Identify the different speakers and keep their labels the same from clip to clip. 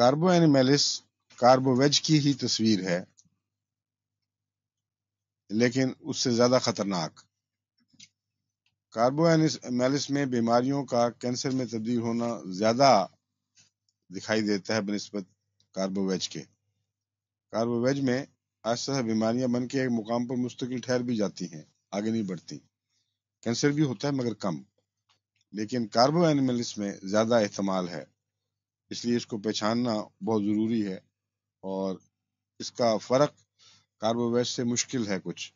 Speaker 1: कार्बो एनिमेलिस carbo veg की ही तस्वीर है, लेकिन उससे ज़्यादा खतरनाक। कार्बो एनिमेलिस में बीमारियों का कैंसर में तब्दील होना ज़्यादा दिखाई देता है बनस्बत कार्बोवेज के। कार्बोवेज में आहिस्ता बीमारियाँ बन के एक मुकाम पर मुस्तकिल ठहर भी जाती हैं, आगे नहीं बढ़ती। कैंसर भी होता है मगर कम, लेकिन कार्बो एनिमल्स में ज़्यादा इस्तेमाल है। इसलिए इसको पहचानना बहुत ज़रूरी है और इसका फ़र्क कार्बोवेज से मुश्किल है कुछ,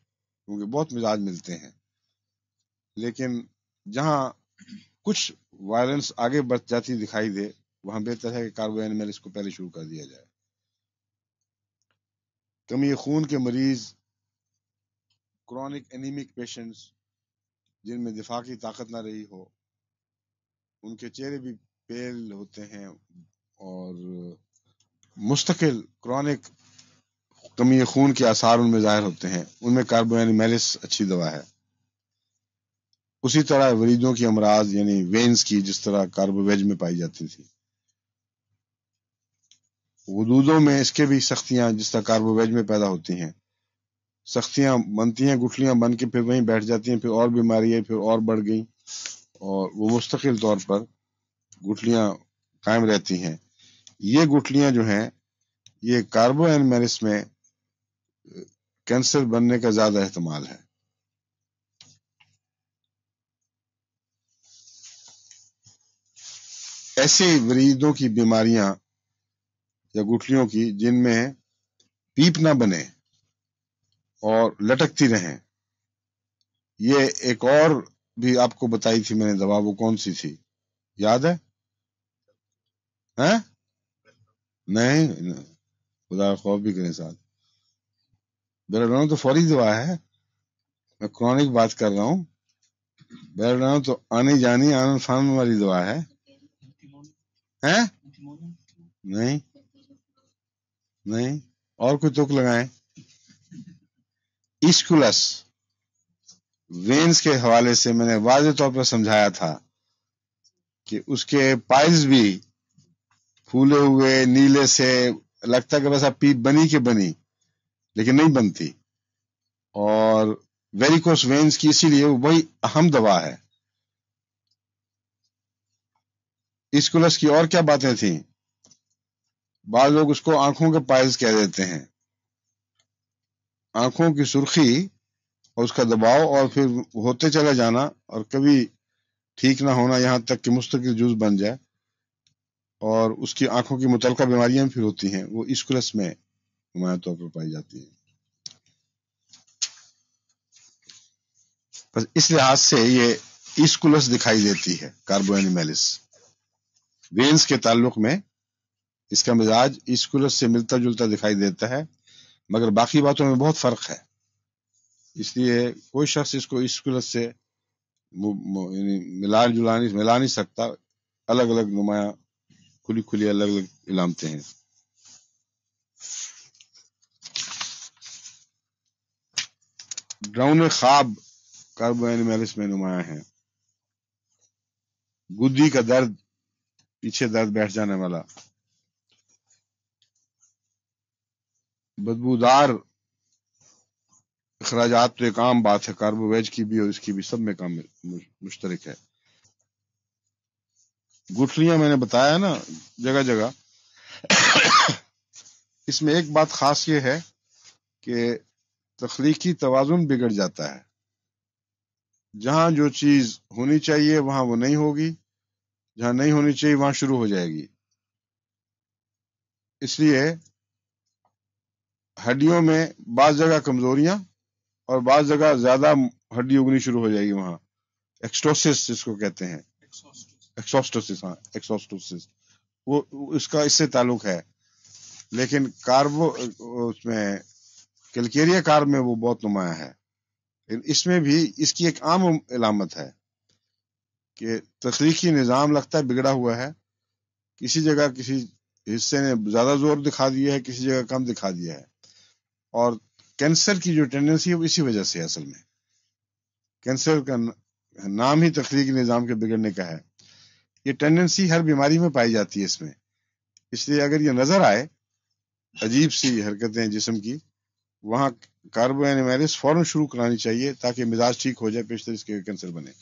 Speaker 1: क्योंकि बहुत मिजाज मिलते हैं। लेकिन जहाँ कुछ वायलेंस आगे बढ़ जाती दिखाई दे, वहाँ बेहतर है कि कार्बो एनिमल इसको पहले शुरू कर दिया जाए। कमी खून के मरीज़ क्रॉनिक एनीमिक पेशेंट्स जिनमें दिफा की ताकत ना रही हो, उनके चेहरे भी पेल होते हैं और मुस्तकिल क्रॉनिक कमी खून के आसार उनमें ज़ाहिर होते हैं। उनमें कार्बोनिमेलिस अच्छी दवा है। उसी तरह वरीदों की अमराज यानी वेन्स की जिस तरह कार्बोवेज में पाई जाती थी। वदूदों में इसके भी सख्तियाँ जिस तरह कार्बोवेज में पैदा होती हैं। सख्तियाँ बनती हैं, गुठलियाँ बन के फिर वहीं बैठ जाती हैं, फिर और बीमारी है फिर और बढ़ गई। और वो मुस्तकिल तौर पर गुठलियाँ कायम रहती हैं। ये गुठलियाँ जो हैं, ये कार्बो एनमेरिस में कैंसर बनने का ज़्यादा एहतमाल है। ऐसे वरीदों की बीमारियाँ या गुठलियों की जिनमें पीप ना बने और लटकती रहें, ये एक और भी आपको बताई थी मैंने दवा, वो कौन सी थी? याद है? हैं नहीं खुदा खौफ भी करें साथ। बेरानो तो फौरी दवा है। मैं क्रॉनिक बात कर रहा हूँ। बेरानो तो आनी जानी आनंद फान वाली दुआ है। हैं? नहीं। नहीं। और कोई तुक लगाए? इस्कुलस वेन्स के हवाले से मैंने वाज तौर पर समझाया था कि उसके पाइल्स भी फूले हुए, नीले से लगता कि बस वैसा पीप बनी के बनी, लेकिन नहीं बनती। और वेरिकोस वेन्स की इसीलिए वही अहम दवा है। इस्कुलस की और क्या बातें थी? बाद लोग उसको आँखों के पायल्स कह देते हैं। आँखों की सुर्खी और उसका दबाव और फिर होते चला जाना और कभी ठीक ना होना यहाँ तक कि मुस्तकिल जूस बन जाए। और उसकी आँखों की मुतलका बीमारियाँ फिर होती हैं, वो इस्कुलस में नुमाया तौर पर पाई जाती है। बस इस लिहाज से ये इस्कुलस दिखाई देती है, कार्बोएनिमेलिस। वेन्स के ताल्लुक में इसका मिजाज इस्कुलस से मिलता जुलता दिखाई देता है, मगर बाकी बातों में बहुत फ़र्क है। इसलिए कोई शख्स इसको इस्कुलस से मिला, जुला मिला नहीं सकता अलग अलग नुमाया खुली खुली अलग अलग इलामते हैं। ड्राउन ख्वाब कार्बोएनिमेलिस में नुमाया है। गुद्दी का दर्द, पीछे दर्द बैठ जाने वाला। बदबूदार अखराजात तो एक आम बात है कार्बोवेज की भी और इसकी भी, सब में काम मुश्तरक है। गुठलियाँ मैंने बताया ना जगह जगह इसमें एक बात खास ये है कि तखलीकी तवाजुन बिगड़ जाता है। जहाँ जो चीज़ होनी चाहिए, वहाँ वो नहीं होगी। जहाँ नहीं होनी चाहिए, वहाँ शुरू हो जाएगी। इसलिए हड्डियों में बाज जगह कमजोरियाँ और बाज जगह ज़्यादा हड्डी उगनी शुरू हो जाएगी वहाँ। एक्सटोसिस जिसको कहते हैं। एक्सोस्टोसिस हाँ एक्सोस्टोसिस वो इसका इससे ताल्लुक है। लेकिन कार्बो उसमें, कैलकेरिया कार्ब में वो बहुत नुमाया है। इसमें भी इसकी एक आम इलामत है कि तखलीकी निज़ाम लगता है, बिगड़ा हुआ है। किसी जगह किसी हिस्से ने ज़्यादा ज़ोर दिखा दिया है, किसी जगह कम दिखा दिया है। और कैंसर की जो टेंडेंसी है, वो इसी वजह से है असल में। कैंसर का नाम ही तखलीकी निज़ाम के बिगड़ने का है। ये टेंडेंसी हर बीमारी में पाई जाती है इसमें। इसलिए अगर ये नज़र आए, अजीब सी हरकतें जिसम की, वहाँ कार्बो एनिमेरिस फ़ौरन शुरू करानी चाहिए ताकि मिजाज ठीक हो जाए पेशतर इसके कैंसर बने।